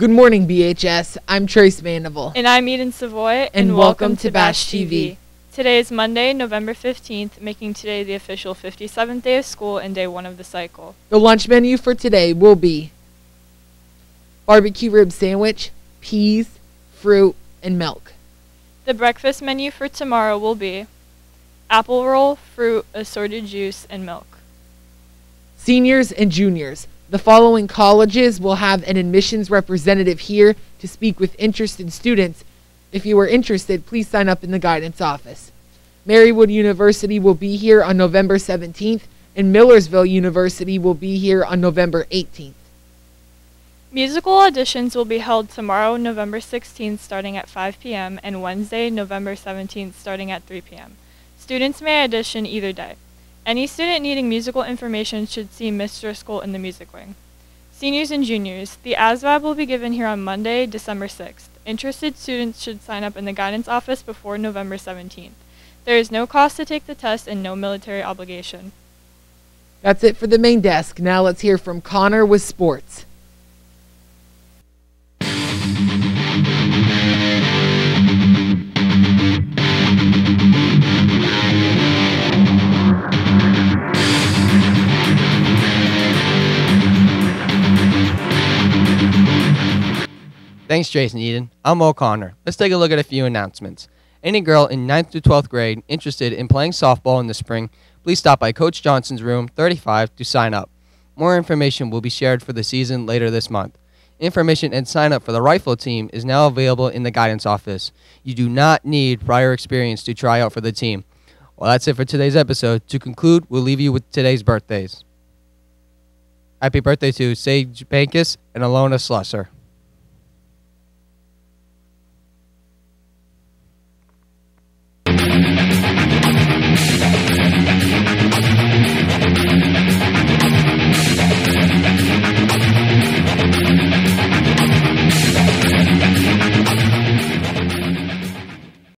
Good morning, BHS. I'm Trace Vandevel. And I'm Eden Savoy, And welcome to BASH TV. Today is Monday, November 15th, making today the official 57th day of school and day one of the cycle. The lunch menu for today will be barbecue rib sandwich, peas, fruit, and milk. The breakfast menu for tomorrow will be apple roll, fruit, assorted juice, and milk. Seniors and juniors. The following colleges will have an admissions representative here to speak with interested students. If you are interested, please sign up in the guidance office. Marywood University will be here on November 17th, and Millersville University will be here on November 18th. Musical auditions will be held tomorrow, November 16th, starting at 5 p.m., and Wednesday, November 17th, starting at 3 p.m. Students may audition either day. Any student needing musical information should see Miss Driscoll in the music wing. Seniors and juniors, the ASVAB will be given here on Monday, December 6th. Interested students should sign up in the guidance office before November 17th. There is no cost to take the test and no military obligation. That's it for the main desk. Now let's hear from Connor with sports. Thanks, Jason Eden. I'm O'Connor. Let's take a look at a few announcements. Any girl in 9th to 12th grade interested in playing softball in the spring, please stop by Coach Johnson's room 35 to sign up. More information will be shared for the season later this month. Information and sign up for the rifle team is now available in the guidance office. You do not need prior experience to try out for the team. Well, that's it for today's episode. To conclude, we'll leave you with today's birthdays. Happy birthday to Sage Bankus and Alona Slusser.